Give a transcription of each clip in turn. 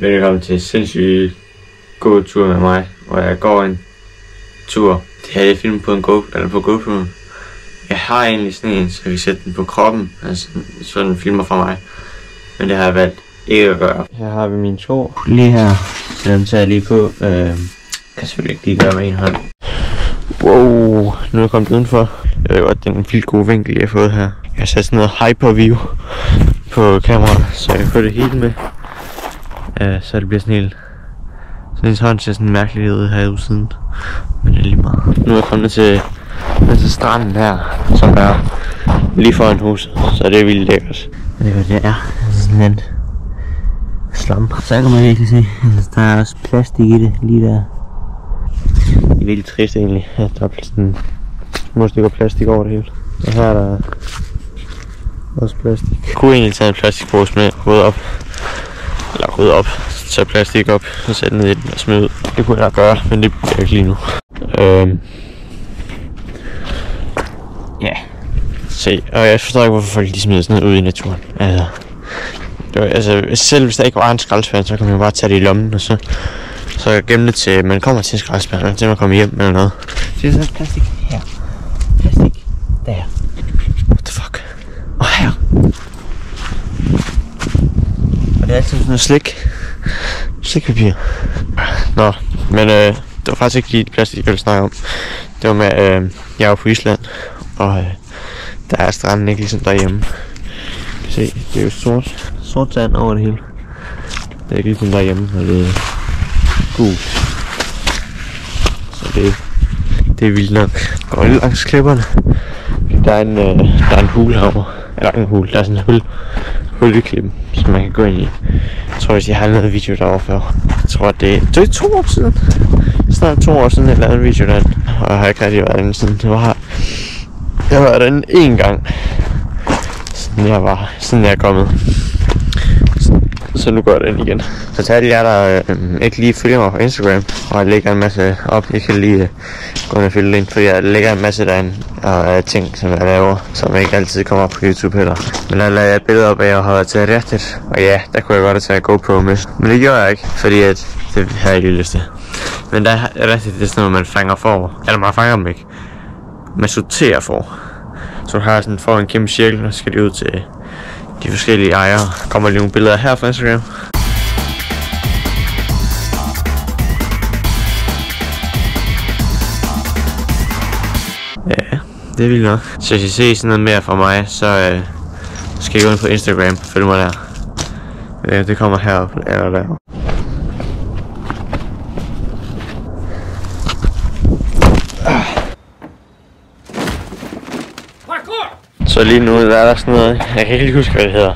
velkommen til sindssygt god tur med mig, hvor jeg går en tur. Det her jeg filmet på en Go, eller på GoPro. Jeg har egentlig sådan en, så jeg kan sætte den på kroppen, altså sådan en filmer fra mig. Men det har jeg valgt ikke at gøre. Her har vi min sko. Lige her, så den tager jeg lige på. Øh, kan selvfølgelig ikke lige gøre med en hånd. Wow, nu er jeg kommet udenfor. Jeg ved godt, det er en vildt god vinkel, jeg har fået her. Jeg har sat sådan noget hyper-view på kameraet, så jeg kan få det helt med. Uh, så det bliver sådan helt... Så ens hånd ser sådan mærkeligt ud her ude siden. Men det er lige meget. Nu er jeg kommet til, ned til stranden her, som er lige foran huset. Så det er vildt lækkert. Jeg ved hvad det er. Sådan en slam. Så kan man virkelig se, altså, der er også plastik i det lige der. Det er virkelig trist egentlig, at der er sådan måske går plastik over det hele. Og her er der også plastik. Jeg kunne egentlig tage en plastikpose med, rydde op. Eller rydde op, tage plastik op og sætte ned i den og smide ud. Det kunne jeg nok gøre, men det bliver ikke lige nu. Øhm. Ja. Se, og jeg forstår ikke, hvorfor folk de smider sådan noget ud i naturen. Altså, det var, altså, selv hvis der ikke var en skraldespand, så kan man bare tage det i lommen, og så, så gemme det til, man kommer til en skraldespand, eller til man kommer hjem eller noget. Er sådan plastik her. Plastik der. What the fuck? Og her. Og det er altid sådan noget slik. Slikpapir. Nå, men øh, det var faktisk ikke lige det plads, jeg ville snakke om. Det var med, øh, jeg var på Island, og øh, der er stranden ikke ligesom derhjemme. kan se, det er jo sort, sort sand over det hele. Det er ikke ligesom derhjemme, og det er gult. Så det, det er vildt nok. Går lidt langs klipperne. Der er en, øh, der er en hulhammer. Eller ikke en hul, der er sådan en hul, hul som man kan gå ind i. Jeg tror, hvis jeg har lavet en video derovre før. Jeg tror, det det, det er to år siden. Snart to år siden, jeg lavede en video der, Og jeg har ikke rigtig været inde siden. Det var her. Jeg var derinde én gang. Siden jeg var, siden jeg er kommet. Så, nu går jeg ind igen. Så til alle jer, der øh, ikke lige følger mig på Instagram, og jeg lægger en masse op, I kan lige øh, gå ind og følge ind, for jeg lægger en masse derinde, og øh, ting, som jeg laver, som ikke altid kommer op på YouTube heller. Men der lavede jeg et billede op af, at jeg har taget til rigtigt, og ja, der kunne jeg godt have taget GoPro med. Men det gjorde jeg ikke, fordi at, det har jeg ikke lyst til. Men der er rigtigt, det er sådan noget, man fanger for, eller man fanger dem ikke. Man sorterer for. Så du har sådan for en kæmpe cirkel, og så skal de ud til de forskellige ejere. Der kommer lige nogle billeder her fra Instagram. Ja, det er vildt nok. Så hvis I ser sådan noget mere fra mig, så øh, skal I gå ind på Instagram og følge mig der. Ja, det kommer herop eller der. Så lige nu der er der sådan noget, jeg kan ikke lige huske hvad det hedder.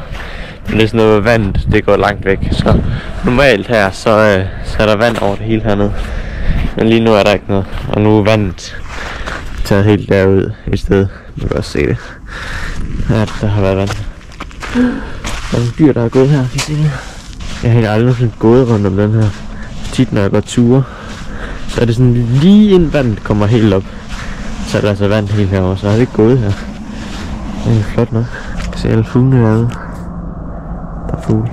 Men det er sådan noget med vand, det går langt væk. Så normalt her, så, øh, så er der vand over det hele hernede. Men lige nu er der ikke noget. Og nu er vandet taget helt derud i stedet. Man kan også se det. Ja, der har været vand. Der er nogle dyr, der er gået her. Kan I se det? Jeg har helt aldrig nogensinde gået rundt om den her. Tit når jeg går ture, så er det sådan lige inden vandet kommer helt op. Så er der altså vand helt herovre, så har det ikke gået her. Det er flot nok. Jeg kan se alle fuglene derude. Der er fugle.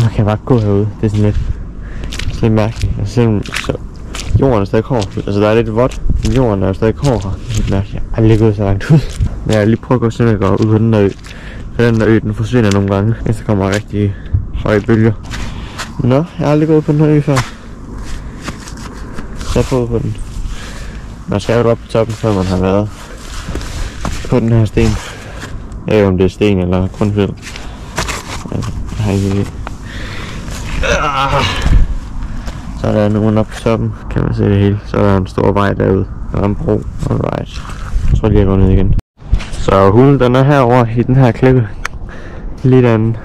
Man kan bare gå herude. Det er sådan lidt, sådan lidt mærkeligt. Altså, selvom, så, jorden er stadig hård. Altså der er lidt vådt, men jorden er stadig hård. Det er helt mærkeligt. Jeg har aldrig gået så langt ud. Men jeg har lige prøvet at gå sådan, at gå ud på den der ø. For den der ø, den forsvinder nogle gange. Hvis der kommer rigtig høje bølger. Nå, jeg har aldrig gået på den her ø før. Så jeg på den. Man skal jo op på toppen, før man har været på den her sten. Jeg ved om det er sten eller grundfjeld. Altså, jeg har ikke. Ah. Så er der nogen oppe på toppen, kan man se det hele. Så er der en stor vej derude. Der er en bro. Alright. Jeg tror lige, jeg går ned igen. Så hulen den er herovre i den her klippe. Lige derinde.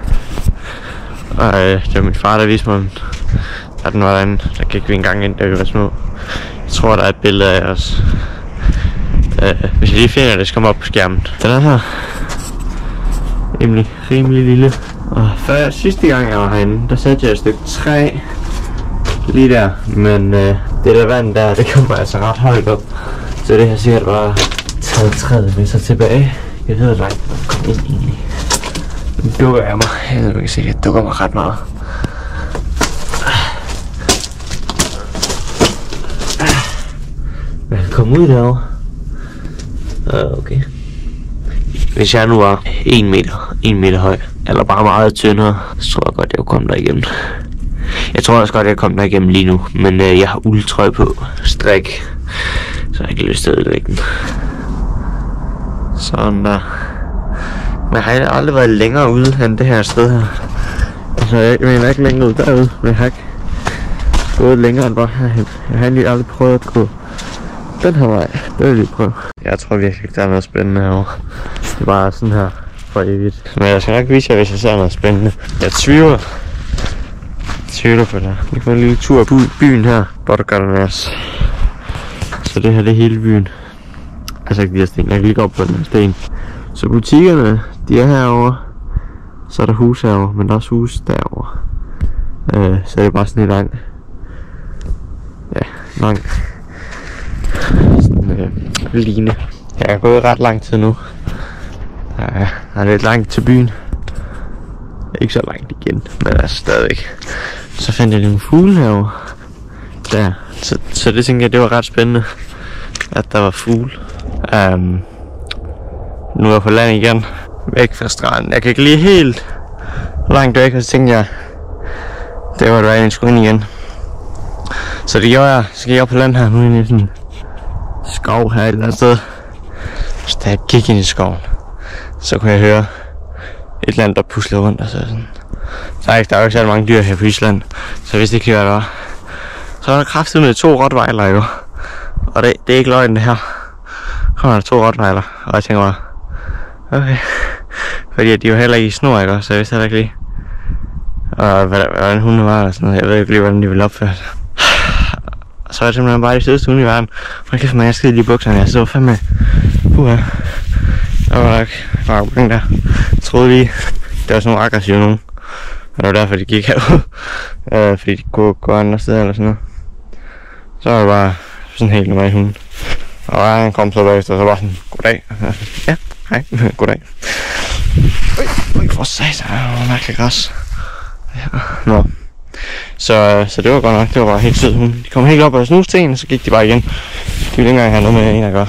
Og øh, det var min far, der viste mig, at den var derinde. Der gik vi en gang ind, da vi var små. Jeg tror, der er et billede af os. Øh, hvis jeg lige finder det, så kommer op på skærmen. Den er her nemlig rimelig lille. Og før sidste gang jeg var herinde, der satte jeg et stykke træ lige der, men øh, det der vand der, det kommer altså ret højt op. Så det her sikkert bare taget træet med sig tilbage. Jeg ved ikke, hvad kom ind i. Nu dukker jeg mig. Jeg ved, man kan se, jeg dukker mig ret meget. Velkommen ud derovre. Okay. Hvis jeg nu var 1 meter, 1 meter høj, eller bare meget tyndere, så tror jeg godt, jeg kunne komme der igennem. Jeg tror også godt, jeg kommer der igennem lige nu, men øh, jeg har uldtrøj på, strik, så jeg har ikke lyst til at ødelægge den. Sådan der. Men jeg aldrig været længere ude end det her sted her. Altså, jeg mener ikke længere ud derude, men jeg har ikke gået længere end bare herhen. Jeg har lige aldrig prøvet at gå den her vej. Det vil jeg lige prøve. Jeg tror virkelig ikke, der er noget spændende herovre. Det er bare sådan her for evigt. Men jeg skal nok vise jer, hvis jeg ser noget spændende. Jeg tvivler. Jeg tvivler på det. Vi får en lille tur på byen her. Bortgardenas. Så det her det er hele byen. Altså ikke de her sten. Jeg kan lige gå op på den her sten. Så butikkerne, de er herovre. Så er der hus herovre, men der er også hus derovre. Øh, så er det bare sådan en lang... Ja, lang... Sådan øh, line. Jeg har gået ret lang tid nu. Der er, der er lidt langt til byen. Ikke så langt igen, men altså stadigvæk. Så fandt jeg nogle fugle herovre. Der. Så, så det tænkte jeg, det var ret spændende, at der var fugle. Um, nu er jeg på land igen, væk fra stranden. Jeg kan ikke lige helt langt væk, og så tænkte jeg, det var det en skulle ind igen. Så det gjorde jeg. Så gik jeg op på land her, nu ind i sådan en skov her et eller andet sted. Så da jeg gik ind i skoven, så kunne jeg høre et eller andet, der puslede rundt. Og så sådan. Der er, ikke, der er jo ikke særlig mange dyr her på Island, så hvis det kan være der var. Så var der kraftigt med to rottweiler jo. Og det, det er ikke løgn det her. Kommer der to rottweiler, og jeg tænker bare, okay. Fordi de var heller ikke i snor, ikke? Så jeg vidste heller ikke lige, og hvordan hunden var og sådan noget. Jeg ved ikke lige, hvordan de ville opføre sig. Så var det simpelthen bare i sødeste hunde i verden. Hvor kæft, man, jeg skidte i bukserne. Jeg så fandme... Puha. Der var nok mange der. Jeg troede lige, det var sådan nogle aggressive nogen. Og det var derfor, de gik herud. øh, fordi de kunne gå andre steder eller sådan noget. Så var det bare sådan helt normal hund. Og han kom så bagefter, så var sådan, goddag. Ja, hej, goddag. Øj, øj, for satan, der var mærkelig græs. Ja, nå. Så, så det var godt nok, det var bare helt sød Hun, de kom helt op og snuste og så gik de bare igen. De ville ikke engang have noget med en at gøre.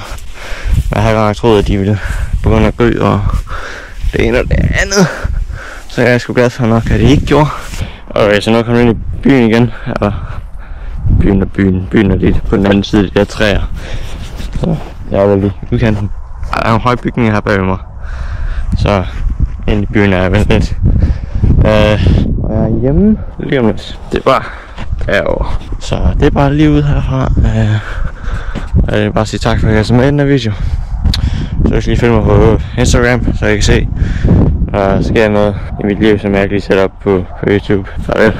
Jeg havde godt nok troet, at de ville begynde at gø og det ene og det andet. Så jeg er sgu glad for nok, at de ikke gjorde. Og øh, så nu kommer ind i byen igen. Eller byen og byen. Byen er lidt på den anden side af de der træer. Så jeg er lige udkanten. Der er en høj bygning her bag mig. Så ind i byen er jeg vel lidt. Øh, og jeg er hjemme lige om lidt. Det er bare derovre. Så det er bare lige ud herfra. Øh, og jeg vil bare sige tak for at jeg så med i den her video. Så jeg skal lige følge mig på Instagram, så jeg kan se, der sker noget i mit liv, som jeg ikke lige sætter op på, på YouTube. Farvel.